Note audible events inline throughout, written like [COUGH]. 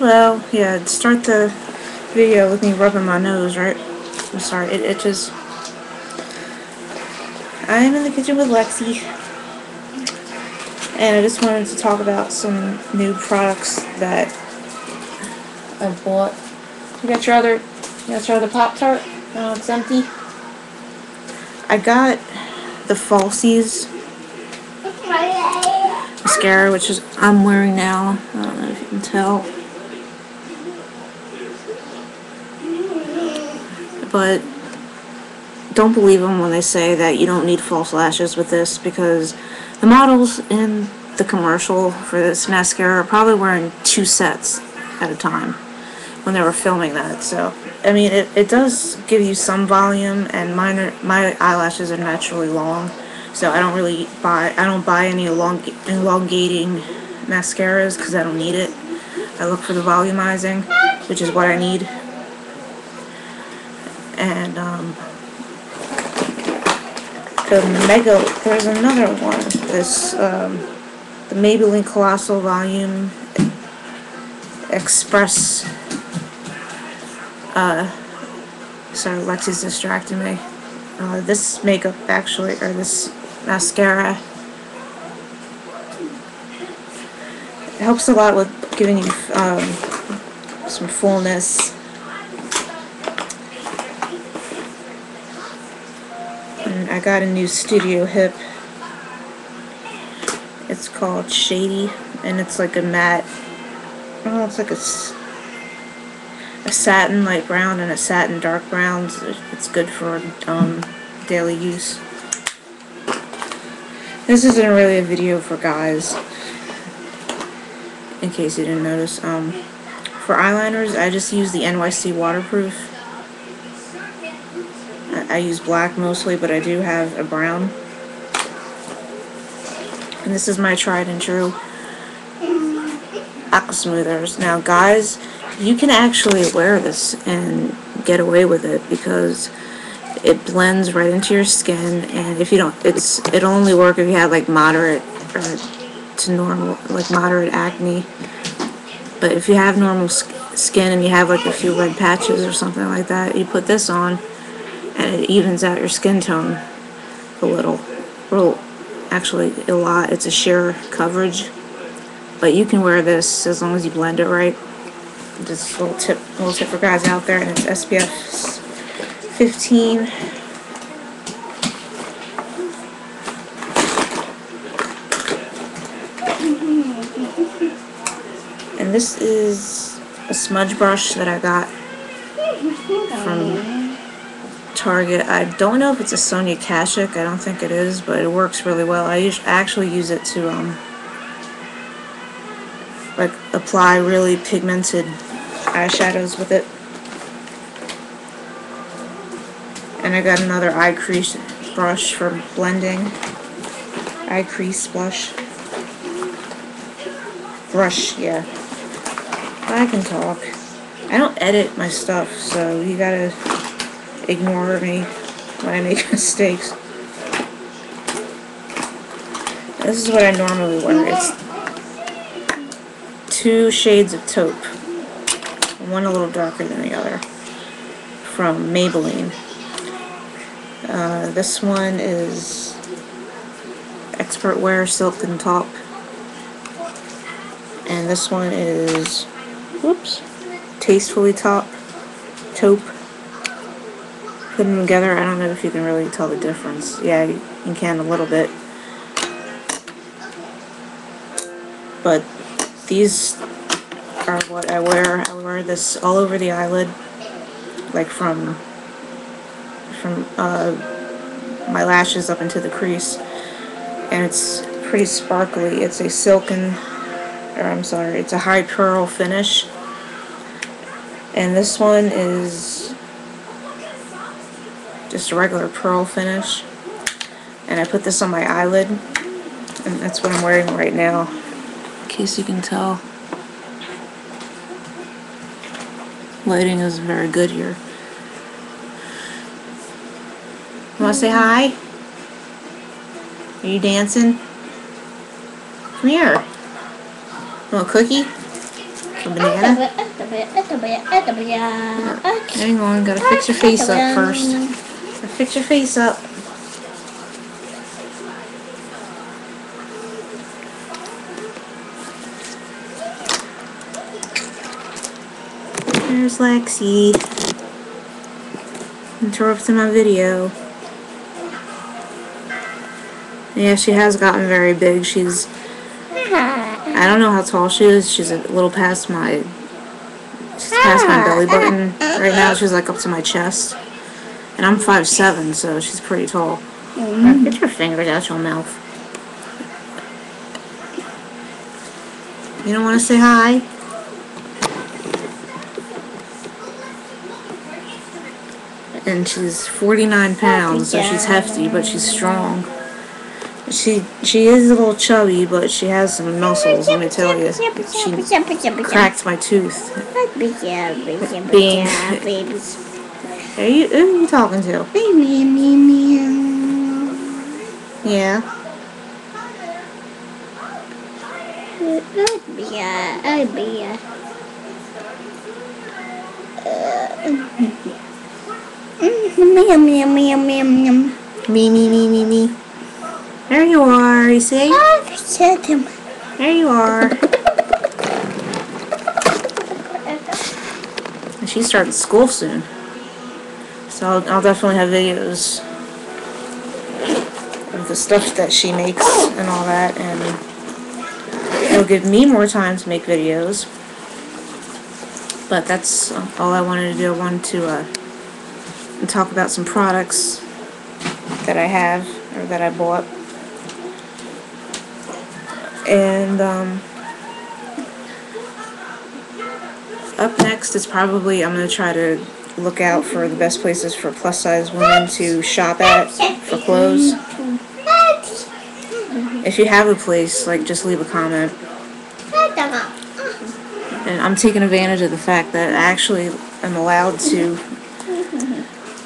Well, yeah, start the video with me rubbing my nose, right? I'm sorry, it itches. I'm in the kitchen with Lexi. And I just wanted to talk about some new products that I bought. You got your other, you got your other Pop-Tart? Oh, it's empty. I got the Falsies mascara, which is I'm wearing now. I don't know if you can tell. But don't believe them when they say that you don't need false lashes with this because the models in the commercial for this mascara are probably wearing two sets at a time when they were filming that. So, I mean, it, it does give you some volume and mine my eyelashes are naturally long. So I don't really buy, I don't buy any elong, elongating mascaras because I don't need it. I look for the volumizing, which is what I need. And, um, the Mega, there's another one, this, um, the Maybelline Colossal Volume Express, uh, sorry, Lexi's distracting me. Uh, this makeup actually, or this mascara. It helps a lot with giving you um, some fullness. I got a new Studio Hip. It's called Shady, and it's like a matte. Oh, it's like a, a satin light brown and a satin dark brown. It's good for um, daily use. This isn't really a video for guys, in case you didn't notice. Um, for eyeliners, I just use the NYC waterproof. I, use black mostly, but I do have a brown. And this is my tried and true aqua smoothers. Now guys, you can actually wear this and get away with it because it blends right into your skin and if you don't it's it'll only work if you have like moderate or to normal like moderate acne but if you have normal skin and you have like a few red patches or something like that you put this on and it evens out your skin tone a little. Well actually a lot. It's a sheer coverage. But you can wear this as long as you blend it right. Just a little tip little tip for guys out there and it's SPF 15. And this is a smudge brush that I got from Target. I don't know if it's a Sonia Kashuk. I don't think it is, but it works really well. I actually use it to um, like apply really pigmented eyeshadows with it. And I got another eye crease brush for blending. Eye crease blush. Brush, yeah. I can talk. I don't edit my stuff, so you gotta ignore me when I make [LAUGHS] mistakes. This is what I normally wear. It's two shades of taupe. One a little darker than the other. From Maybelline. Uh, this one is Expert Wear Silken Top. And this one is, whoops, Tastefully Top, Taupe. Put them together, I don't know if you can really tell the difference. Yeah, you can a little bit. But these are what I wear. I wear this all over the eyelid, like from from uh, my lashes up into the crease. And it's pretty sparkly. It's a silken, or I'm sorry, it's a high pearl finish. And this one is just a regular pearl finish. And I put this on my eyelid. And that's what I'm wearing right now. In case you can tell. Lighting is very good here. Want to say hi? Are you dancing? Come here. Want a cookie? A banana? Hang on, gotta fix your face up first. Fix your face up. There's Lexi. Interrupting my video. Yeah, she has gotten very big. She's I don't know how tall she is. She's a little past my she's past my belly button. Right now she's like up to my chest. And I'm 5'7", so she's pretty tall. Get your fingers out your mouth. You don't want to say hi? And she's 49 pounds, so she's hefty, but she's strong. She she is a little chubby, but she has some muscles. Let me tell you, she cracked my tooth. Being, are you who are you talking to? Yeah. Meow meow meow meow meow. Me me me me me. There you are. You see? Oh, I said him. There you are. And [LAUGHS] she's starting school soon. So I'll, I'll definitely have videos of the stuff that she makes and all that. And it'll give me more time to make videos. But that's all I wanted to do. I wanted to uh, talk about some products that I have or that I bought. And um, up next is probably I'm going to try to look out for the best places for plus size women to shop at for clothes. If you have a place, like just leave a comment. And I'm taking advantage of the fact that I actually am allowed to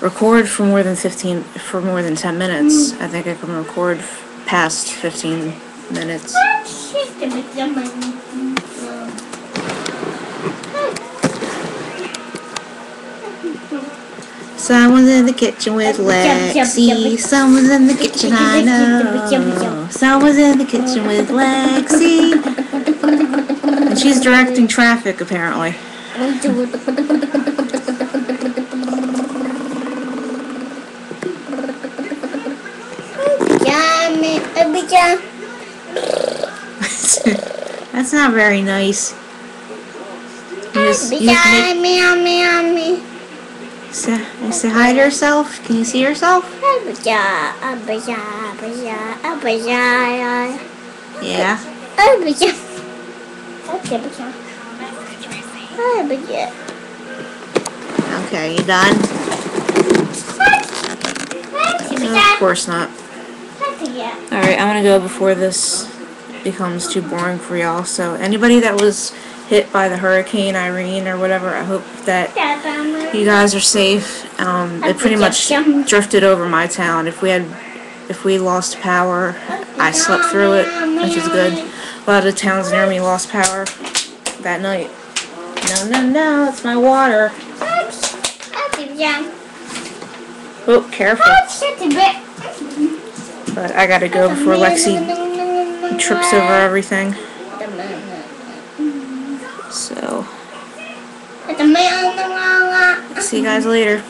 record for more than 15 for more than 10 minutes. I think I can record past 15 minutes. Someone's in the kitchen with Lexi. Someone's in the kitchen, I know. Someone's in the kitchen with Lexi. And she's directing traffic, apparently. [LAUGHS] That's not very nice. You just, you just make. Say, say hi to yourself. Can you see yourself? Yeah. Okay, you done? No, of course not. Alright, I'm gonna go before this becomes too boring for y'all. So, anybody that was hit by the Hurricane Irene or whatever, I hope that you guys are safe. Um, it pretty much drifted over my town. If we had, if we lost power, I slept through it, which is good. A lot of the towns near me lost power that night. No, no, no, it's my water. Oh, careful. But I gotta go before Lexi trips over everything. So, see you guys later.